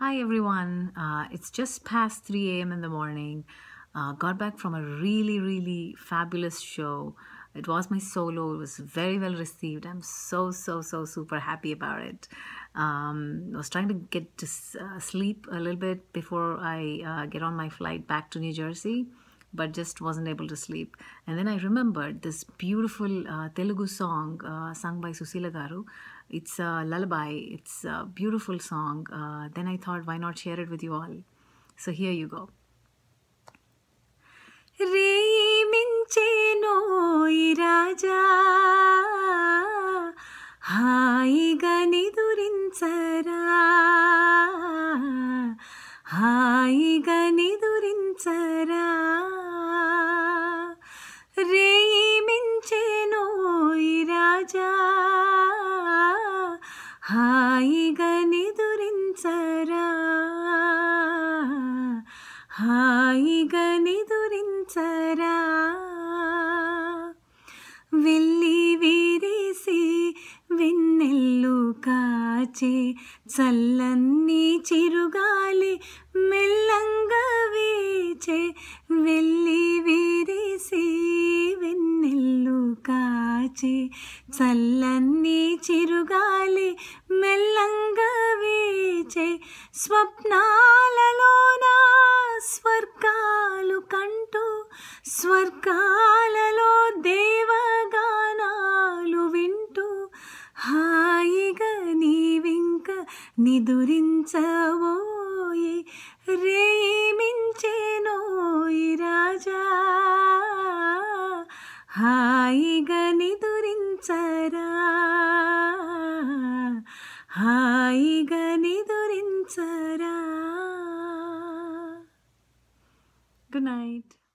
Hi everyone. Uh, it's just past 3 a.m. in the morning. Uh, got back from a really, really fabulous show. It was my solo. It was very well received. I'm so, so, so super happy about it. Um, I was trying to get to uh, sleep a little bit before I uh, get on my flight back to New Jersey, but just wasn't able to sleep. And then I remembered this beautiful uh, Telugu song uh, sung by Susila Garu. It's a lullaby. It's a beautiful song. Uh, then I thought, why not share it with you all? So here you go. హాయిగా నిదురించరా? రేమించేనోయి రాజా? హాయిగా నిదురించరా? హాయిగా నిదురించరా? వెన్నెల్లు కాచే చల్లన్ని చిరుగాలి మెల్లంగా వేచే వెళ్ళి విరిసి వెన్నెల్లు కాచే చల్లన్ని చిరుగాలి మెల్లంగా వేచే స్వప్నాలలోన స్వర్గాలు కంటూ స్వర్గా నిదురించవోయి రేమించేనోయి రాజా. హాయిగా నిదురించరా. హాయిగా నిదురించరా. Good night